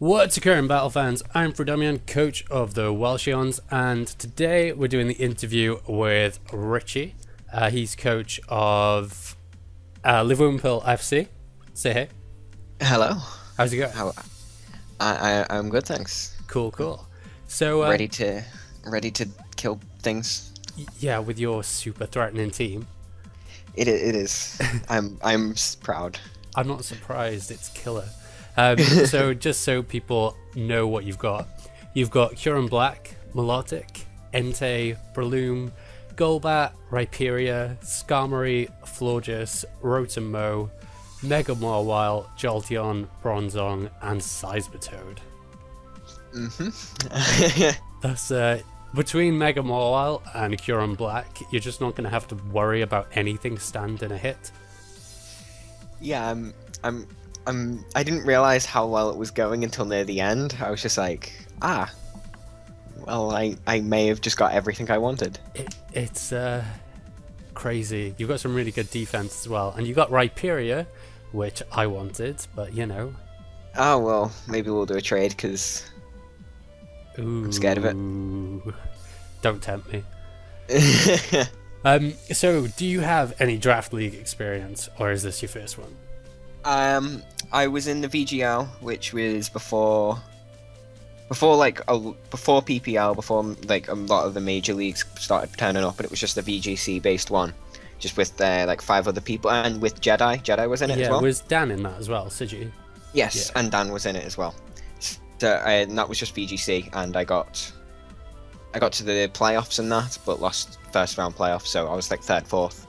What's occurring, Battle fans? I'm Freedomeon, coach of the Welsheons, and today we're doing the interview with Ritchie. Uh, he's coach of uh, Livwurmple FC. Say hey. Hello. How's it going? How? I, I I'm good, thanks. Cool, cool. So uh, ready to ready to kill things. yeah, with your super threatening team, It it is. I'm I'm proud. I'm not surprised. It's killer. Um, so just so people know what you've got, you've got Kyurem Black, Meloetta, Entei, Breloom, Golbat, Rhyperior, Skarmory, Florges, Rotom-Mow, Mega Mawile, Jolteon, Bronzong, and Seismitoad. hmm That's uh, between Mega Mawile and Kyurem Black, you're just not going to have to worry about anything standing a hit. yeah, I'm I'm I'm. I didn't realize how well it was going until near the end. I was just like, ah. Well, I I may have just got everything I wanted. It, it's uh, crazy. You've got some really good defense as well, and you got Rhyperior, which I wanted, but you know, Oh well, maybe we'll do a trade because. I'm scared of it. Don't tempt me. Um, so do you have any draft league experience, or is this your first one? Um, I was in the VGL, which was before, before like a, before PPL, before like a lot of the major leagues started turning up, and it was just a VGC based one, just with uh, like five other people, and with Jedi. Jedi was in it yeah, as well. was Dan in that as well? Psiji? Yes, and Dan was in it as well. So uh, and that was just VGC, and I got, I got to the playoffs and that, but lost first round playoffs, so I was like third, fourth.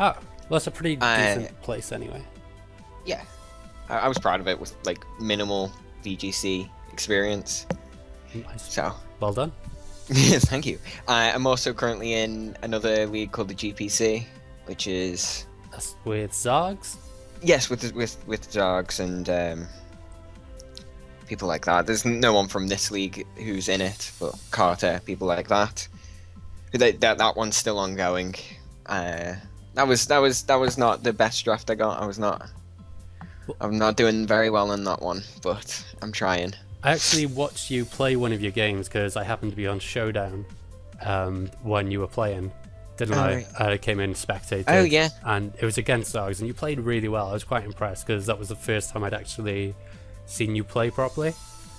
Oh, well, that's a pretty Uh, decent place anyway. Yeah, I, I was proud of it with like minimal VGC experience. Nice. So Well done. Yes, thank you. I, I'm also currently in another league called the GPC, which is That's with Zargs. yes, with with with dogs and um, people like that. There's no one from this league who's in it, but Carter, people like that. That that, that one's still ongoing. Uh, that was that was that was not the best draft I got. I was not. I'm not doing very well in that one, but I'm trying. I actually watched you play one of your games because I happened to be on Showdown um, when you were playing, didn't Oh, I? right. I came in spectator. Oh yeah, And it was against Zargs, and you played really well. I was quite impressed because that was the first time I'd actually seen you play properly.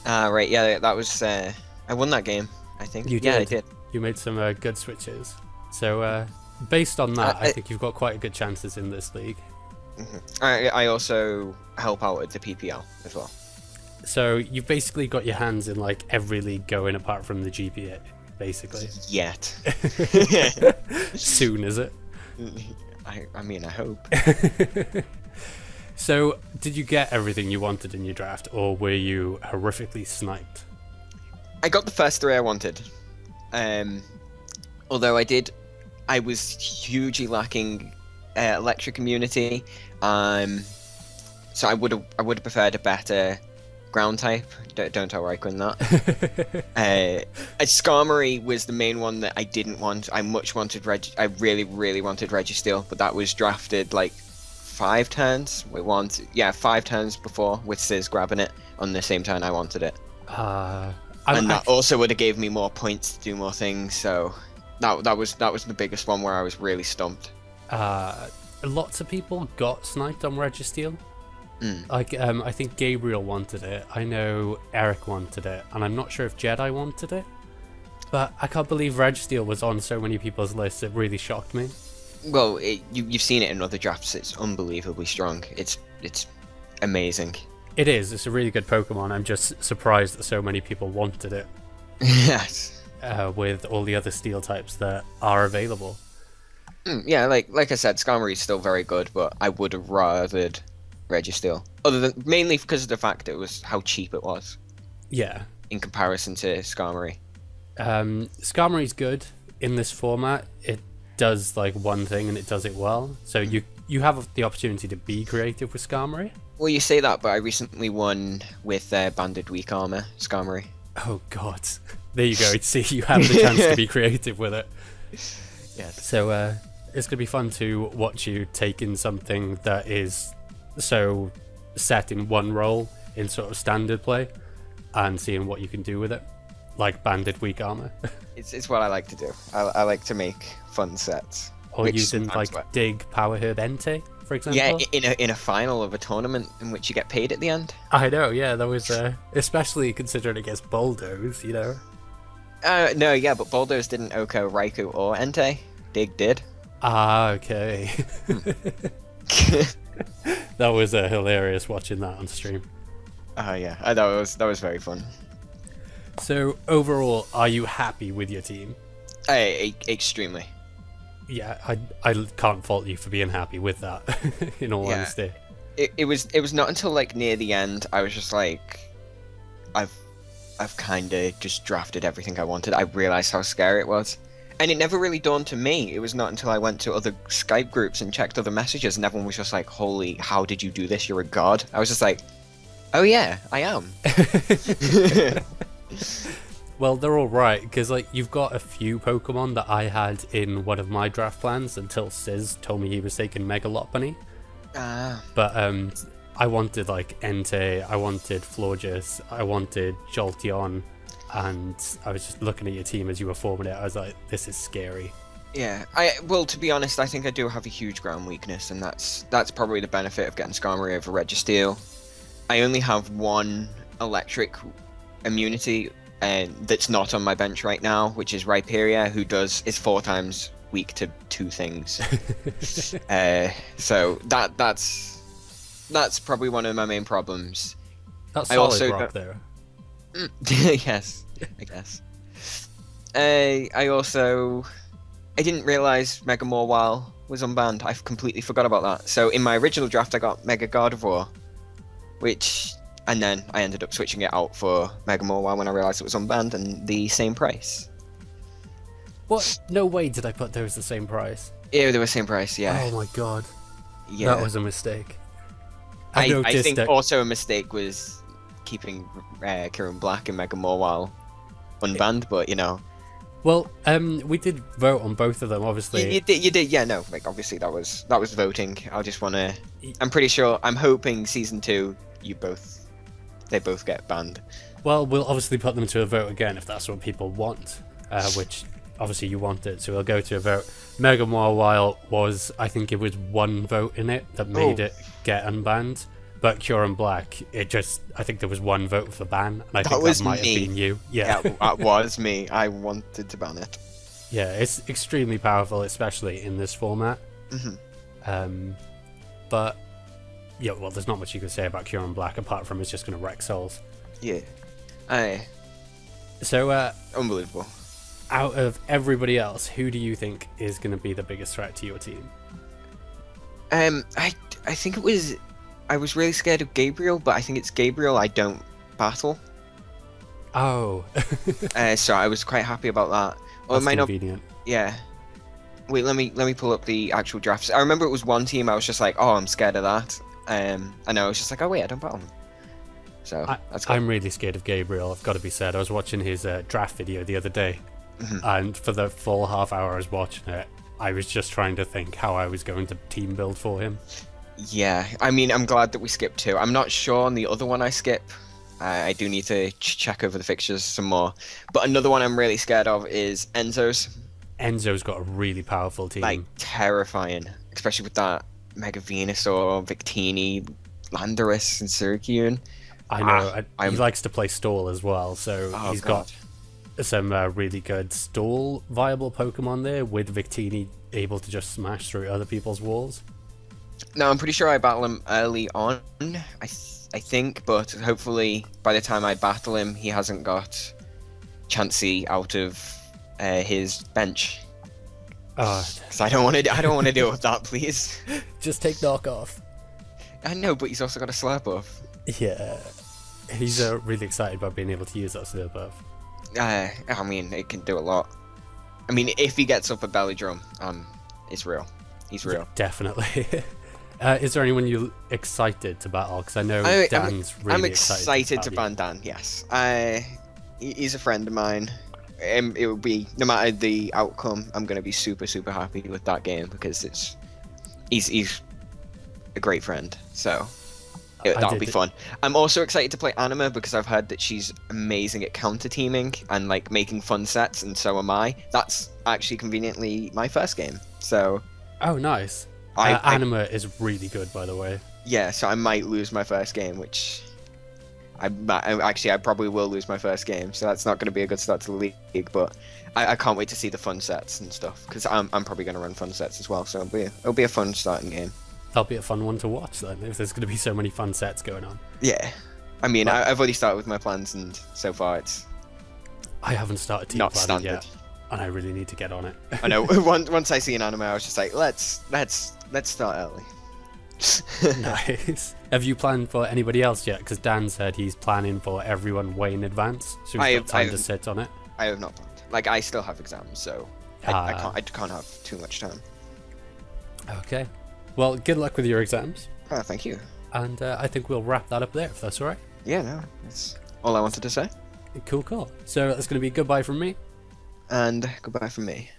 Ah, right. Yeah, that was. Uh, I won that game. I think. You Yeah, I did. did. You made some uh, good switches. So, uh, based on that, Uh, I I- think you've got quite a good chances in this league. I, I also help out at the PPL as well. So, you've basically got your hands in like every league going apart from the GPA, basically. Yet. Soon, is it? I, I mean, I hope. So, did you get everything you wanted in your draft, or were you horrifically sniped? I got the first three I wanted. Um, although I did, I was hugely lacking uh, electric immunity. Um, so I would have, I would have preferred a better ground type. Don't, don't tell Raikkonen that. Uh, uh, Skarmory was the main one that I didn't want. I much wanted Reg. I really, really wanted Registeel, but that was drafted like five turns. We want, yeah, five turns before with Sizz grabbing it on the same turn I wanted it, Uh, I'm and that act- also would have gave me more points to do more things. So that that was that was the biggest one where I was really stumped. uh, lots of people got sniped on Registeel. Mm. Like, um, I think Gabriel wanted it. I know Eric wanted it, and I'm not sure if Jedi wanted it. But I can't believe Registeel was on so many people's lists. It really shocked me. Well, it, you you've seen it in other drafts. It's unbelievably strong. It's it's amazing. It is. It's a really good Pokemon. I'm just surprised that so many people wanted it yes. uh, with all the other steel types that are available. Mm, yeah, like like I said, Skarmory is still very good, but I would have rathered Registeel. Other than mainly because of the fact it was how cheap it was Yeah. in comparison to Skarmory. Um, Skarmory's good in this format. It does like one thing and it does it well. So you you have the opportunity to be creative with Skarmory. Well, you say that, but I recently won with uh, Banded Weak Armor, Skarmory. Oh God, there you go. See, you have the chance to be creative with it. Yes. So uh, it's gonna be fun to watch you take in something that is so set in one role in sort of standard play and seeing what you can do with it, like banded weak armor, It's, it's what I like to do. I, I like to make fun sets. or using like dig power herb Entei, for example. Yeah, in a in a final of a tournament in which you get paid at the end. I know. Yeah, that was uh, especially considering against Bulldoze. You know. Uh, no, yeah, but Bulldoze didn't OHKO, Raikou, or Entei. Dig did. Ah, okay. that was uh, hilarious watching that on stream. Oh yeah, I thought was that was very fun. So overall, are you happy with your team? I, I extremely. Yeah, I I can't fault you for being happy with that. in all Yeah. honesty. It, it was it was not until like near the end I was just like, I've I've kind of just drafted everything I wanted. I realized how scary it was, and it never really dawned to me. It was not until I went to other Skype groups and checked other messages, and everyone was just like, "Holy, how did you do this? You're a god." I was just like, "Oh yeah, I am." Well, they're all right because like you've got a few Pokemon that I had in one of my draft plans until Sizz told me he was taking Mega Lopunny. Ah, But um, I wanted like Entei, I wanted Florges, I wanted Jolteon, and I was just looking at your team as you were forming it. I was like, this is scary. Yeah, I well to be honest, I think I do have a huge ground weakness, and that's that's probably the benefit of getting Skarmory over Registeel. I only have one electric immunity, and that's not on my bench right now, which is Rhyperior, who does is four times weak to two things. uh, so that that's that's probably one of my main problems. That's I solid also rock there. yes, I guess. Uh, I also I didn't realize Mega Mawile was unbanned. I've completely forgot about that. So in my original draft, I got Mega Gardevoir, which and then I ended up switching it out for Mega Mawile when I realized it was unbanned and the same price. What? No way did I put those the same price. Yeah, they were same price. Yeah, Oh my god, yeah. that was a mistake. I, I I think that. also a mistake was keeping uh, Kyurem Black and Mega Mawile unbanned, but you know. Well, um, we did vote on both of them, obviously. You, you did, you did, yeah. No, like obviously that was that was voting. I just want to. I'm pretty sure. I'm hoping season two, you both, they both get banned. Well, we'll obviously put them to a vote again if that's what people want, uh, which obviously you want it, so we'll go to a vote. Mega Mawile was, I think it was one vote in it that made Oh. it get unbanned, but Kyurem Black, it just, I think there was one vote for ban, and I That think was that might me. have been you. Yeah, Yeah, that was me. I wanted to ban it. yeah, it's extremely powerful, especially in this format. Mhm. Um, but yeah, well, there's not much you can say about Kyurem Black apart from it's just going to wreck souls. Yeah, I So, uh, unbelievable. out of everybody else, who do you think is going to be the biggest threat to your team? Um, I I think it was. I was really scared of Gabriel, but I think it's Gabriel I don't battle. Oh, Uh, so I was quite happy about that. Or that's might not. Yeah. Wait, let me let me pull up the actual drafts. I remember it was one team. I was just like, oh, I'm scared of that. Um, and I was just like, oh wait, I don't battle him. So I, that's good. I'm really scared of Gabriel. I've got to be said. I was watching his uh, draft video the other day, Mhm. and for the full half hour I was watching it, I was just trying to think how I was going to team build for him. Yeah, I mean, I'm glad that we skipped two. I'm not sure on the other one I skip. I, I do need to ch- check over the fixtures some more. But another one I'm really scared of is Enzo's. Enzo's got a really powerful team. Like terrifying, especially with that Mega Venusaur, Victini, Landorus, and Syracuse. I know. Ah, He likes to play stall as well, so Oh, he's God. got some uh, really good stall viable Pokemon there with Victini able to just smash through other people's walls. No, I'm pretty sure I battle him early on. I th- I think, but hopefully by the time I battle him, he hasn't got Chansey out of uh, his bench. Oh, I don't want to. I don't want to deal with that, please. just take knock off. I know, but he's also got a Slurpuff. Yeah. He's uh, really excited about being able to use that Slurpuff. Uh, I mean, it can do a lot. I mean, if he gets up a belly drum, um, it's real. He's real. Definitely. uh, is there anyone you excited to battle? Because I know I- I'm- Dan's really I'm excited, excited to you. ban Dan. Yes, I. He's a friend of mine. Um, it would be no matter the outcome, I'm gonna be super super happy with that game because it's he's he's a great friend. So It, that'll be fun. I'm also excited to play Anima because I've heard that she's amazing at counter teaming and like making fun sets, and so am I. That's actually conveniently my first game. So Oh, nice. I, uh, I Anima is really good, by the way. yeah, so I might lose my first game, which I, might- actually I probably will lose my first game. So that's not going to be a good start to the league. But I, I can't wait to see the fun sets and stuff because I'm, I'm probably going to run fun sets as well. So it'll be it'll be a fun starting game. That'll be a fun one to watch then, if there's going to be so many fun sets going on. Yeah, I mean Well- I, I've already started with my plans, and so far it's I haven't started team not planning standard. yet, and I really need to get on it. I know. once once I see an anime, I was just like, let's let's let's start early. nice. Have you planned for anybody else yet? Because Dan said he's planning for everyone way in advance, so he's I- got time I- to sit on it. I have not planned. Like I still have exams, so I, I Ah. can't I can't have too much time. Okay. Well, good luck with your exams, Oh, thank you. and uh, I think we'll wrap that up there if that's all right. Yeah, no, that's all I wanted to say. Cool, cool. So that's going to be goodbye from me. And goodbye from me.